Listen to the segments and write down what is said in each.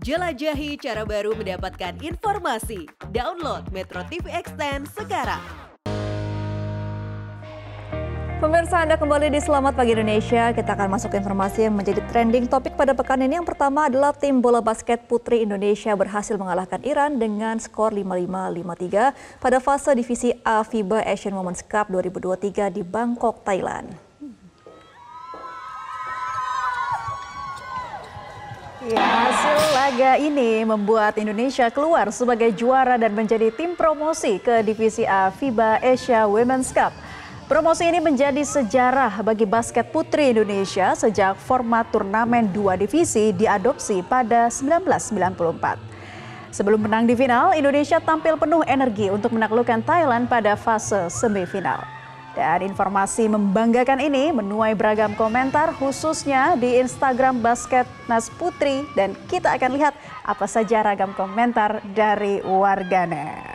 Jelajahi cara baru mendapatkan informasi. Download Metro TV Extend sekarang. Pemirsa Anda kembali di Selamat Pagi Indonesia. Kita akan masuk informasi yang menjadi trending topik pada pekan ini. Yang pertama adalah tim bola basket putri Indonesia berhasil mengalahkan Iran dengan skor 5-5-5-3 pada fase divisi A FIBA Asian Women's Cup 2023 di Bangkok, Thailand. Ya, hasil laga ini membuat Indonesia keluar sebagai juara dan menjadi tim promosi ke divisi A FIBA Asia Women's Cup. Promosi ini menjadi sejarah bagi basket putri Indonesia sejak format turnamen dua divisi diadopsi pada 1994. Sebelum menang di final, Indonesia tampil penuh energi untuk menaklukkan Thailand pada fase semifinal. Dan informasi membanggakan ini menuai beragam komentar khususnya di Instagram Basket Nas Putri dan kita akan lihat apa saja ragam komentar dari warganet.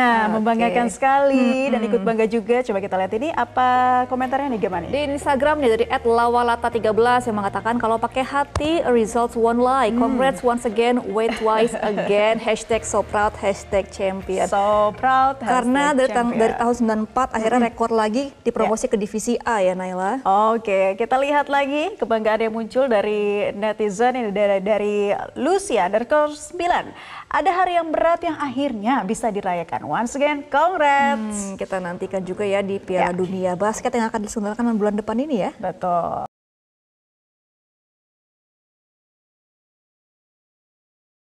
Nah, Oke. membanggakan sekali dan ikut bangga juga. Coba kita lihat ini apa komentarnya nih gimana? Di Instagram nih dari @lawalata13 yang mengatakan kalau pakai hati results won't lie. Congrats once again, wait twice again. Hashtag so proud, hashtag champion. So proud. Karena dari, tahun champion. dari tahun 94 akhirnya rekor lagi dipromosi ke divisi A ya Naila. Oke, kita lihat lagi kebanggaan yang muncul dari netizen ini dari, dari Lucia underscore 9. Ada hari yang berat yang akhirnya bisa dirayakan. Once again, congrats. Hmm, kita nantikan juga ya di Piala Ya. Dunia Basket yang akan diselenggarakan bulan depan ini ya. Betul.